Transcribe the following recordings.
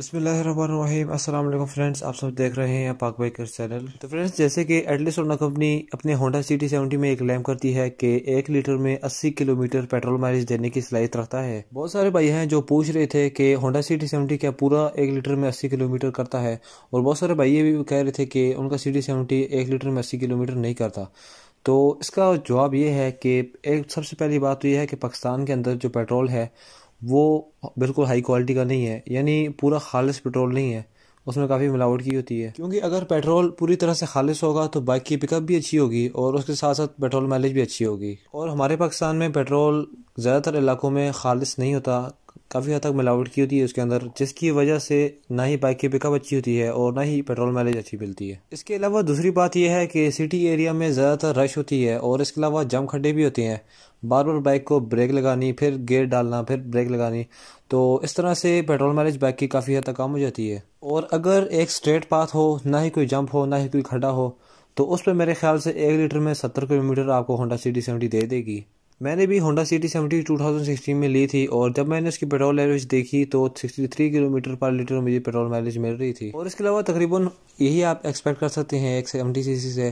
بسم اللہ الرحمن الرحیم۔ السلام علیکم فرینڈز، آپ سب دیکھ رہے ہیں پاک بائکر چینل۔ تو فرینڈز، جیسے کہ ایڈلی سونا کمپنی اپنے ہونڈا سی سیونٹی میں ایک لیم کرتی ہے کہ ایک لیٹر میں اسی کلومیٹر پیٹرول مائلیج دینے کی صلاحیت رکھتا ہے۔ بہت سارے بھائی ہیں جو پوچھ رہے تھے کہ ہونڈا سی ٹی سیونٹی کیا پورا ایک لیٹر میں اسی کلومیٹر کرتا ہے؟ اور بہت سارے بھائی یہ بھی کہہ رہے تھے کہ ان کا سی ٹی سیونٹی ایک لیٹر میں اسی کلومیٹر نہیں کرتا۔ تو اس کا جواب یہ ہے کہ ایک سب سے پہلی بات تو یہ ہے کہ پاکستان کے اندر جو پیٹرول ہے وہ بالکل ہائی کوالٹی کا نہیں ہے یعنی پورا خالص پیٹرول نہیں ہے، اس میں کافی ملاوٹ کی ہوتی ہے۔ کیونکہ اگر پیٹرول پوری طرح سے خالص ہوگا تو بائک کی پک اپ بھی اچھی ہوگی اور اس کے ساتھ ساتھ پیٹرول مائلیج بھی اچھی ہوگی۔ اور ہمارے پاکستان میں پیٹرول زیادہ تر علاقوں میں خالص نہیں ہوتا۔ کافی حد تک ملاوٹ کی ہوتی ہے اس کے اندر، جس کی وجہ سے نہ ہی بائک کی پک اپ اچھی ہوتی ہے اور نہ ہی پیٹرول مائلیج اچھی ملتی ہے۔ اس کے علاوہ دوسری بات یہ ہے کہ سٹی ایریا میں زیادہ تر رش ہوتی ہے اور اس کے علاوہ جم کھڈے بھی ہوتے ہیں۔ بار بار بائک کو بریک لگانی، پھر گیئر ڈالنا، پھر بریک لگانی، تو اس طرح سے پیٹرول مائلیج بائک کی کافی حد تک کم ہو جاتی ہے۔ اور اگر ایک سٹریٹ پاتھ ہو، نہ ہی کوئی جمپ ہو، نہ ہی کوئی کھڈا ہو، تو اس پہ میرے خیال سے ایک لیٹر میں ستر کلومیٹر آپ کو ہونڈا سٹی سیونٹی دے دے گی۔ میں نے بھی Honda C T seventy two thousand sixteen میں لی تھی اور جب میں نے اس کی پیٹرول ایوریج دیکھی تو سکسٹی تھری کلو میٹر پر لیٹر مجھے پیٹرول مائلیج مل رہی تھی۔ اور اس کے علاوہ تقریباً یہی آپ ایکسپیکٹ کر سکتے ہیں ایک سیونٹی سی سی سے۔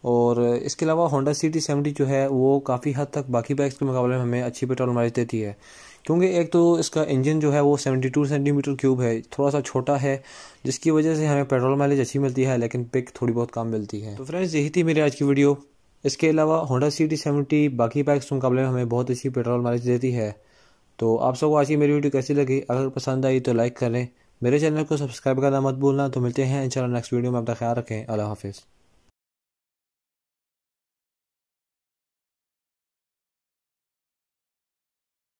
اور اس کے علاوہ ہونڈا سی ٹی سیونٹی جو ہے وہ کافی حد تک باقی بائکس کے مقابلے میں ہمیں اچھی پیٹرول مائلیج دیتی ہے۔ کیونکہ ایک تو اس کا انجن جو ہے وہ seventy two centi metre cube ہے، تھوڑا سا چھوٹا ہے، جس کی وجہ سے ہمیں پیٹرول مائلیج اچھی ملتی ہے، لیکن پک تھوڑی بہت کم ملتی ہے۔ تو فرینڈز یہی تھی میری آج کی ویڈیو اس کے علاوہ ہونڈا سی ٹی سیونٹی باقی بائکس کے مقابلے میں ہمیں بہت اچھی پیٹرول مائلج دیتی ہے۔ تو آپ سب کو آج کی میری ویڈیو کیسی لگی؟ اگر پسند آئی تو لائک کریں۔ میرے چینل کو سبسکرائب کرنا مت بھولنا۔ تو ملتے ہیں انشاءاللہ نیکسٹ ویڈیو میں۔ اپنا خیال رکھیں۔ اللہ حافظ۔